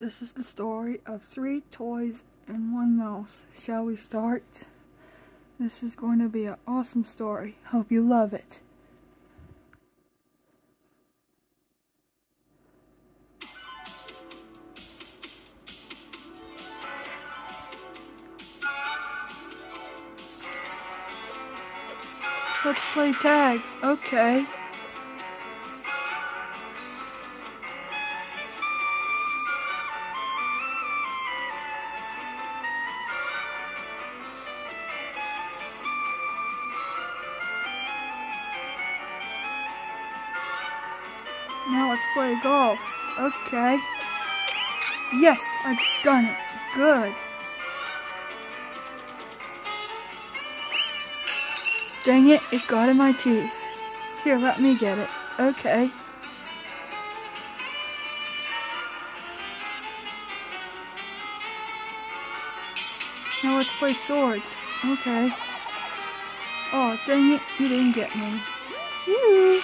This is the story of three toys and one mouse. Shall we start? This is going to be an awesome story. Hope you love it. Let's play tag. Okay. Now let's play golf. Okay. Yes, I've done it. Good. Dang it, it got in my teeth. Here, let me get it. Okay. Now let's play swords. Okay. Oh, dang it, you didn't get me. Woo!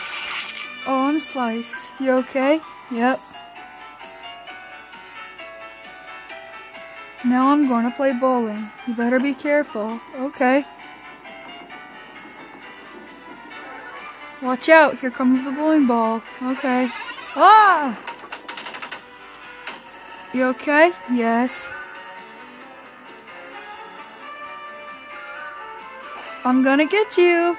Oh, I'm sliced. You okay? Yep. Now I'm going to play bowling. You better be careful. Okay. Watch out, here comes the bowling ball. Okay. Ah! You okay? Yes. I'm gonna get you.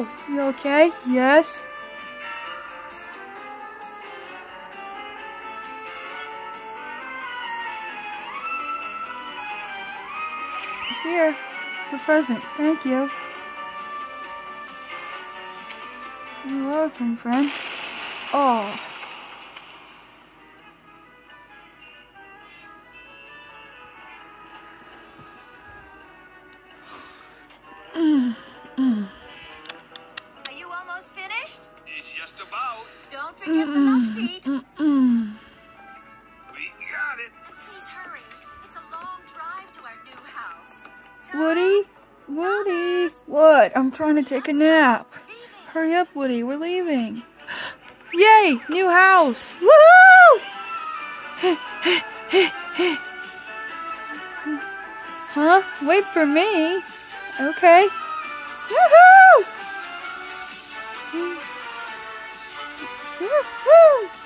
Ow! You okay? Yes. Here, it's a present. Thank you. You're welcome, friend. Woody? What? I'm trying to take a nap. Hurry up, Woody. We're leaving. Yay! New house! Woohoo! huh? Wait for me. Okay. Woohoo! Woohoo!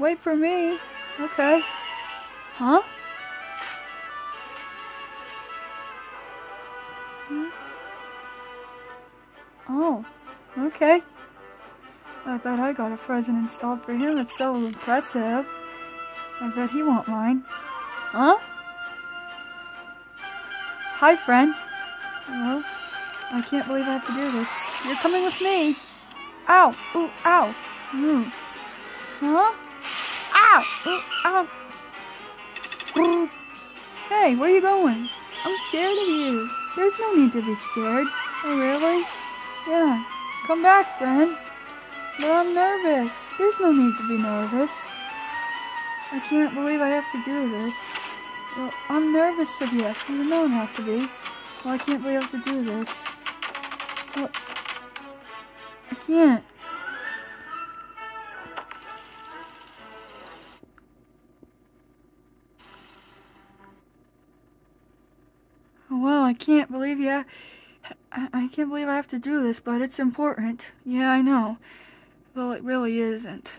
Wait for me. Okay. Huh? Hmm? Oh, okay. I bet I got a present installed for him. It's so impressive. I bet he won't mind. Huh? Hi, friend. Hello? I can't believe I have to do this. You're coming with me. Ow! Ooh, ow! Hmm. Huh? Hey, where are you going? I'm scared of you. There's no need to be scared. Oh, really? Yeah. Come back, friend. But I'm nervous. There's no need to be nervous. I can't believe I have to do this. Well, I'm nervous of you. You don't have to be. Well, I can't believe I have to do this. Well, I can't. I can't believe you. I, I can't believe I have to do this, but it's important. Yeah, I know. Well, it really isn't.